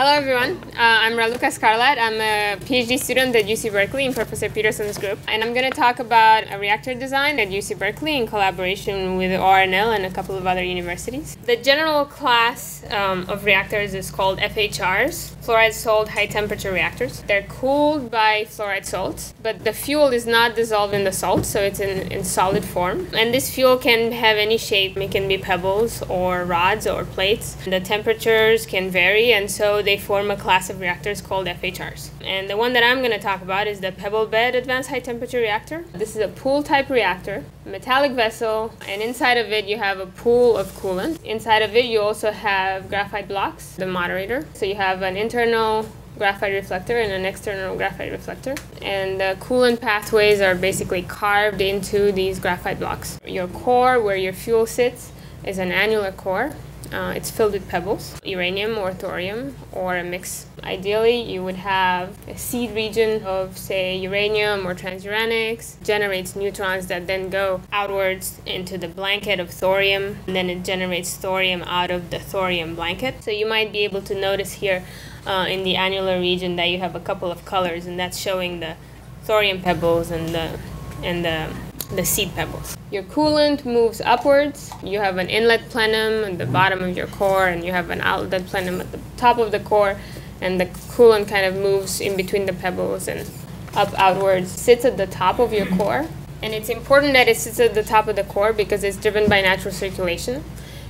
Hello everyone, uh, I'm Raluca Scarlat. I'm a PhD student at UC Berkeley in Professor Peterson's group and I'm going to talk about a reactor design at UC Berkeley in collaboration with ORNL and a couple of other universities. The general class um, of reactors is called FHRs, fluoride salt high temperature reactors. They're cooled by fluoride salts, but the fuel is not dissolved in the salt, so it's in, in solid form. And this fuel can have any shape. It can be pebbles or rods or plates. The temperatures can vary and so they form a class of reactors called FHRs. And the one that I'm going to talk about is the pebble bed advanced high temperature reactor. This is a pool type reactor, metallic vessel, and inside of it you have a pool of coolant. Inside of it you also have graphite blocks, the moderator. So you have an internal graphite reflector and an external graphite reflector. And the coolant pathways are basically carved into these graphite blocks. Your core, where your fuel sits, is an annular core uh, it's filled with pebbles, uranium or thorium, or a mix. Ideally, you would have a seed region of, say, uranium or transuranics, generates neutrons that then go outwards into the blanket of thorium, and then it generates thorium out of the thorium blanket. So you might be able to notice here uh, in the annular region that you have a couple of colors, and that's showing the thorium pebbles and the and the the seed pebbles. Your coolant moves upwards. You have an inlet plenum at the bottom of your core, and you have an outlet plenum at the top of the core, and the coolant kind of moves in between the pebbles and up outwards, sits at the top of your core. And it's important that it sits at the top of the core because it's driven by natural circulation.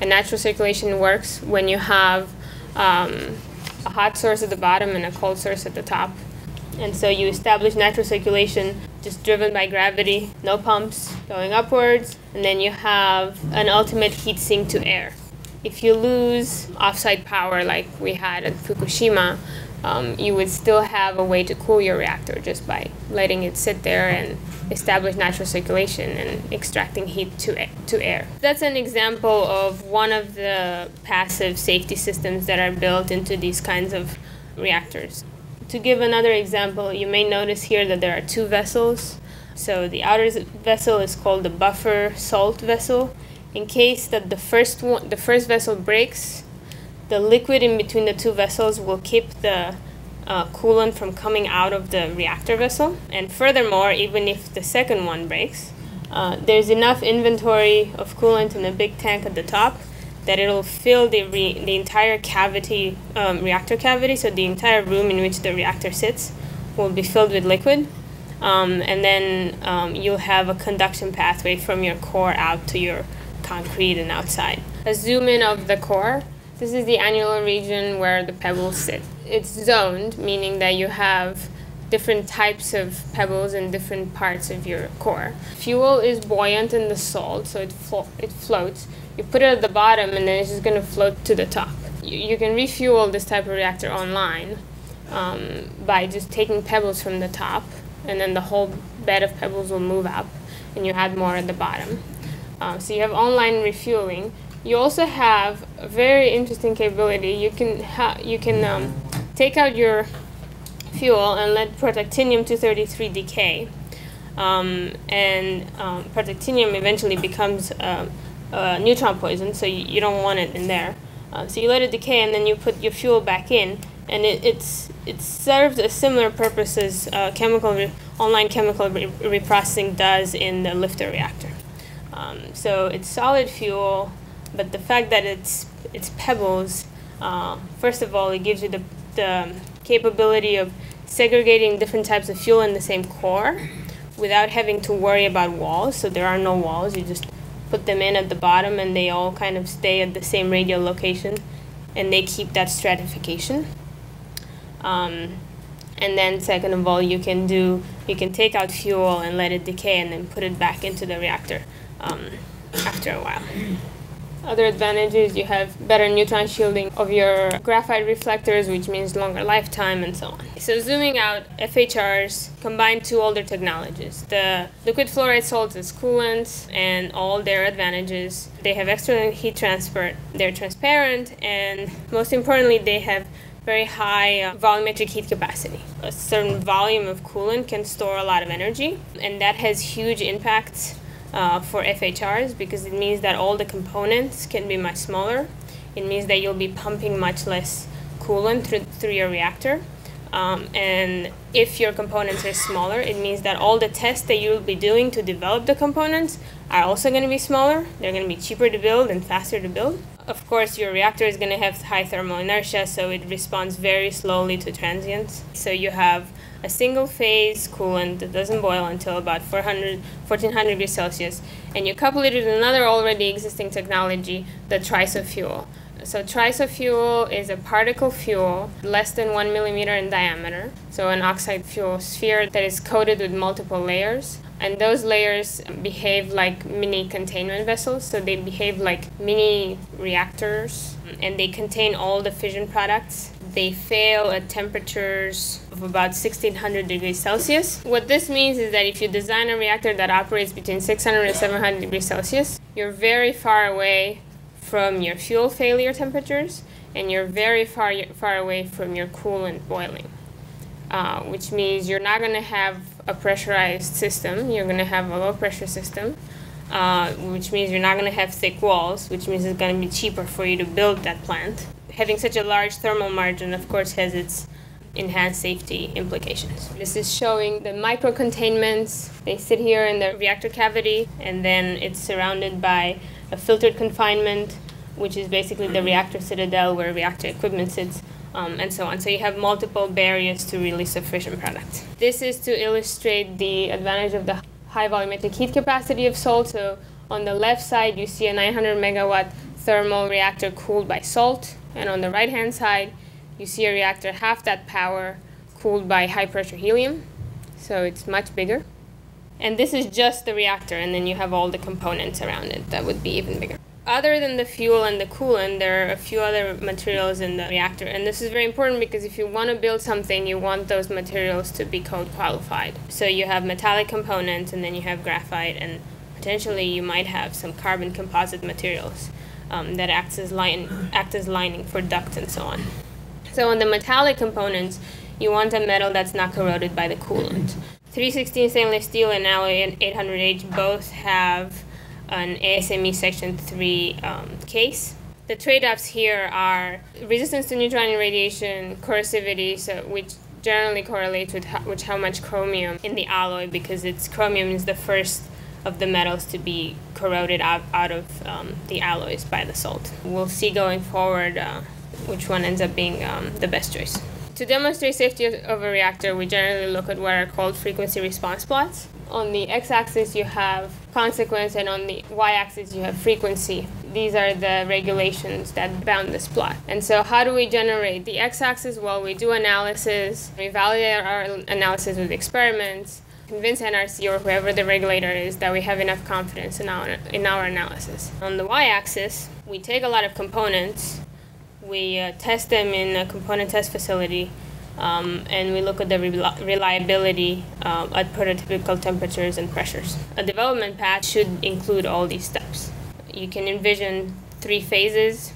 And natural circulation works when you have um, a hot source at the bottom and a cold source at the top. And so you establish natural circulation just driven by gravity, no pumps, going upwards, and then you have an ultimate heat sink to air. If you lose offsite power like we had at Fukushima, um, you would still have a way to cool your reactor just by letting it sit there and establish natural circulation and extracting heat to, to air. That's an example of one of the passive safety systems that are built into these kinds of reactors. To give another example, you may notice here that there are two vessels. So the outer vessel is called the buffer salt vessel. In case that the first one, the first vessel breaks, the liquid in between the two vessels will keep the uh, coolant from coming out of the reactor vessel. And furthermore, even if the second one breaks, uh, there's enough inventory of coolant in the big tank at the top that it'll fill the, re- the entire cavity, um, reactor cavity, so the entire room in which the reactor sits will be filled with liquid. Um, and then um, you'll have a conduction pathway from your core out to your concrete and outside. A zoom in of the core. This is the annular region where the pebbles sit. It's zoned, meaning that you have different types of pebbles in different parts of your core. Fuel is buoyant in the salt, so it, flo- it floats you put it at the bottom and then it's just going to float to the top. You, you can refuel this type of reactor online um, by just taking pebbles from the top and then the whole bed of pebbles will move up and you add more at the bottom. Um, so you have online refueling. You also have a very interesting capability. You can ha- you can um, take out your fuel and let protactinium 233 decay, um, and um, protactinium eventually becomes uh, uh, neutron poison, so you, you don't want it in there. Uh, so you let it decay and then you put your fuel back in, and it, it's it serves a similar purpose as uh, chemical online chemical re- reprocessing does in the LFTR reactor. Um, so it's solid fuel, but the fact that it's it's pebbles, uh, first of all, it gives you the the capability of segregating different types of fuel in the same core without having to worry about walls. So there are no walls. You just put them in at the bottom and they all kind of stay at the same radial location and they keep that stratification. Um, and then second of all, you can do, you can take out fuel and let it decay and then put it back into the reactor um, after a while. Other advantages, you have better neutron shielding of your graphite reflectors, which means longer lifetime and so on. So zooming out, FHRs combine two older technologies. The liquid fluoride salts as coolants and all their advantages. They have excellent heat transfer, they're transparent, and most importantly, they have very high uh, volumetric heat capacity. A certain volume of coolant can store a lot of energy, and that has huge impacts uh, for FHRs because it means that all the components can be much smaller. It means that you'll be pumping much less coolant through, through your reactor. Um, and if your components are smaller, it means that all the tests that you'll be doing to develop the components are also going to be smaller. They're going to be cheaper to build and faster to build. Of course, your reactor is going to have high thermal inertia, so it responds very slowly to transients. So you have a single phase coolant that doesn't boil until about 400, 1400 degrees Celsius, and you couple it with another already existing technology, the TRISO fuel. So TRISO fuel is a particle fuel less than one millimeter in diameter. So an oxide fuel sphere that is coated with multiple layers. And those layers behave like mini containment vessels. So they behave like mini reactors and they contain all the fission products. They fail at temperatures of about 1600 degrees Celsius. What this means is that if you design a reactor that operates between 600 and 700 degrees Celsius, you're very far away from your fuel failure temperatures and you're very far, far away from your coolant boiling. Uh, which means you're not going to have a pressurized system, you're going to have a low pressure system, uh, which means you're not going to have thick walls, which means it's going to be cheaper for you to build that plant. Having such a large thermal margin, of course, has its enhanced safety implications. This is showing the micro containments. They sit here in the reactor cavity, and then it's surrounded by a filtered confinement, which is basically the reactor citadel where reactor equipment sits, um, and so on. So you have multiple barriers to release a fission product. This is to illustrate the advantage of the high volumetric heat capacity of salt. So on the left side, you see a 900 megawatt thermal reactor cooled by salt, and on the right hand side, you see a reactor half that power cooled by high pressure helium. So it's much bigger. And this is just the reactor, and then you have all the components around it that would be even bigger. Other than the fuel and the coolant, there are a few other materials in the reactor. And this is very important because if you want to build something, you want those materials to be code qualified. So you have metallic components, and then you have graphite, and potentially you might have some carbon composite materials um, that acts as line, act as lining for duct and so on. So on the metallic components, you want a metal that's not corroded by the coolant. 316 stainless steel and alloy 800H both have an ASME Section 3 um, case. The trade-offs here are resistance to neutron radiation, corrosivity, so which generally correlates with how, with how much chromium in the alloy because it's chromium is the first of the metals to be corroded out, out of um, the alloys by the salt. We'll see going forward uh, which one ends up being um, the best choice. To demonstrate safety of a reactor, we generally look at what are called frequency response plots. On the x-axis you have consequence and on the y-axis you have frequency. These are the regulations that bound this plot. And so how do we generate the x-axis? Well, we do analysis, we validate our analysis with experiments, convince NRC or whoever the regulator is that we have enough confidence in our, in our analysis. On the y-axis, we take a lot of components we uh, test them in a component test facility um, and we look at the reliability uh, at prototypical temperatures and pressures. A development path should include all these steps. You can envision three phases.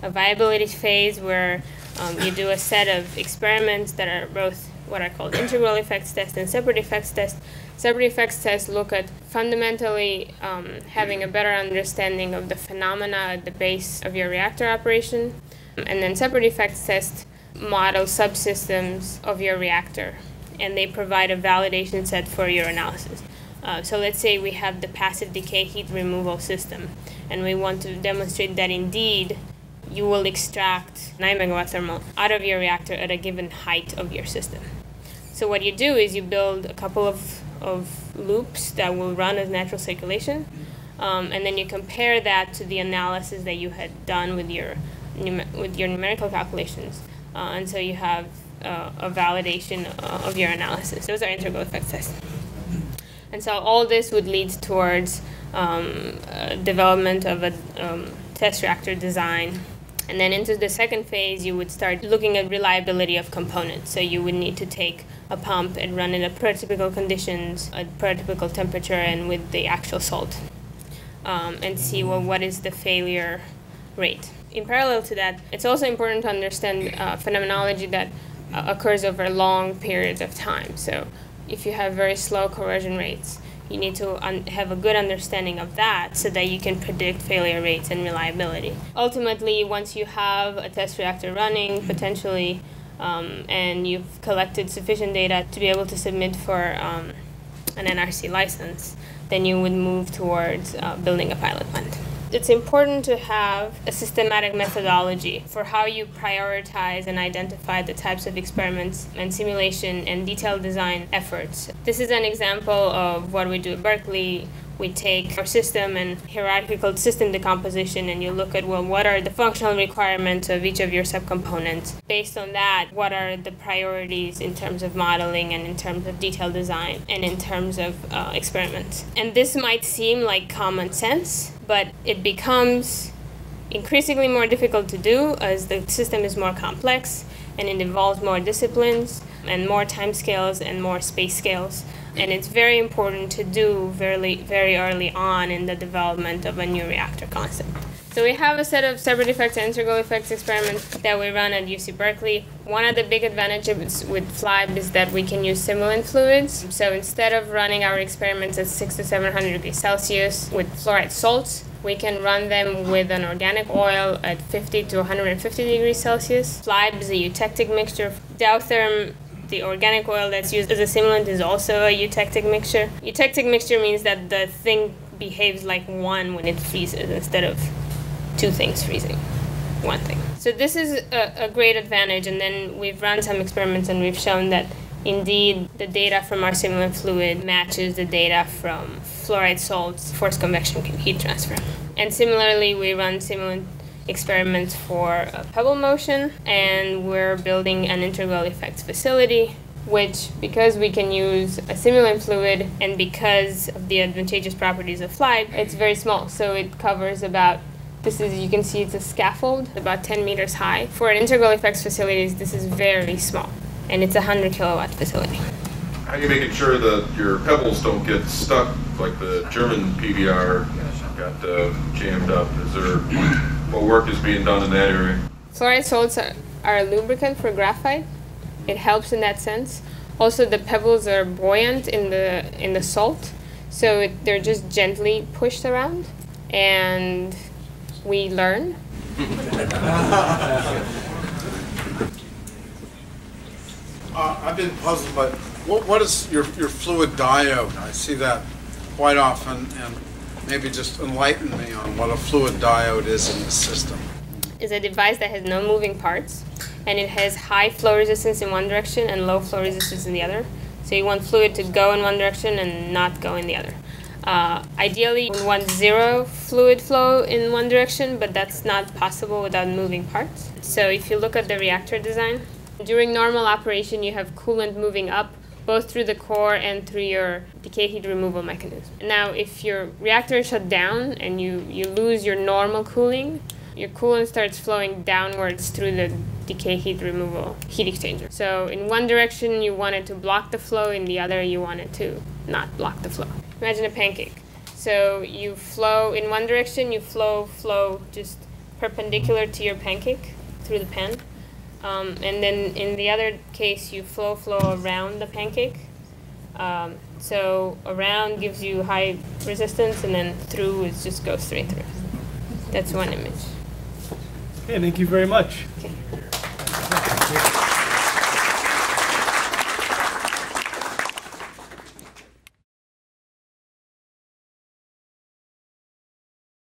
A viability phase where um, you do a set of experiments that are both what are called integral effects test and separate effects test. Separate effects test look at fundamentally um, having a better understanding of the phenomena at the base of your reactor operation. And then separate effects test model subsystems of your reactor, and they provide a validation set for your analysis. Uh, so let's say we have the passive decay heat removal system, and we want to demonstrate that indeed you will extract 9 megawatt thermal out of your reactor at a given height of your system. So what you do is you build a couple of, of loops that will run as natural circulation, um, and then you compare that to the analysis that you had done with your with your numerical calculations. Uh, and so you have uh, a validation uh, of your analysis. Those are integral effects tests. And so all this would lead towards um, development of a um, test reactor design. And then into the second phase, you would start looking at reliability of components. So you would need to take a pump and run in a prototypical conditions, at prototypical temperature, and with the actual salt, um, and see well, what is the failure rate in parallel to that, it's also important to understand uh, phenomenology that uh, occurs over long periods of time. So if you have very slow corrosion rates, You need to have a good understanding of that so that you can predict failure rates and reliability. Ultimately, once you have a test reactor running, potentially, um, and you've collected sufficient data to be able to submit for um, an NRC license, then you would move towards uh, building a pilot plant. It's important to have a systematic methodology for how you prioritize and identify the types of experiments and simulation and detailed design efforts. This is an example of what we do at Berkeley we take our system and hierarchical system decomposition and you look at well what are the functional requirements of each of your subcomponents? Based on that what are the priorities in terms of modeling and in terms of detailed design and in terms of uh, experiments? And this might seem like common sense but it becomes increasingly more difficult to do as the system is more complex and it involves more disciplines and more time scales and more space scales and it's very important to do very very early on in the development of a new reactor concept. So we have a set of separate effects and integral effects experiments that we run at UC Berkeley. One of the big advantages with FLIBE is that we can use simulant fluids. So instead of running our experiments at 6 to 700 degrees Celsius with fluoride salts, we can run them with an organic oil at 50 to 150 degrees Celsius. FLIBE is a eutectic mixture. Dowtherm the organic oil that's used as a simulant is also a eutectic mixture. Eutectic mixture means that the thing behaves like one when it freezes instead of two things freezing, one thing. So this is a, a great advantage, and then we've run some experiments and we've shown that indeed the data from our simulant fluid matches the data from fluoride salts forced convection heat transfer. And similarly, we run simulant experiments for pebble motion, and we're building an integral effects facility which because we can use a simulant fluid and because of the advantageous properties of FLIBE, it's very small. So it covers about this is you can see it's a scaffold about 10 meters high. For an integral effects facilities, this is very small, and it's a 100 kilowatt facility. How are you making sure that your pebbles don't get stuck like the German PBR got uh, jammed up? Is there what work is being done in that area? Fluoride salts are, are a lubricant for graphite. It helps in that sense. Also, the pebbles are buoyant in the in the salt, so it, they're just gently pushed around, and we learn. Uh, I've been puzzled by what, what is your, your fluid diode? I see that quite often, and maybe just enlighten me on what a fluid diode is in the system. Is a device that has no moving parts, and it has high flow resistance in one direction and low flow resistance in the other. So you want fluid to go in one direction and not go in the other. Uh, ideally, you want zero fluid flow in one direction, but that's not possible without moving parts. So if you look at the reactor design, during normal operation, you have coolant moving up both through the core and through your decay heat removal mechanism. Now, if your reactor is shut down and you, you lose your normal cooling, your coolant starts flowing downwards through the decay heat removal heat exchanger. So in one direction you want it to block the flow, in the other you want it to not block the flow. Imagine a pancake. So you flow in one direction, you flow flow just perpendicular to your pancake through the pan. Um, and then in the other case, you flow flow around the pancake. Um, so around gives you high resistance, and then through it just goes straight through. That's one image. Okay, thank you very much. Okay.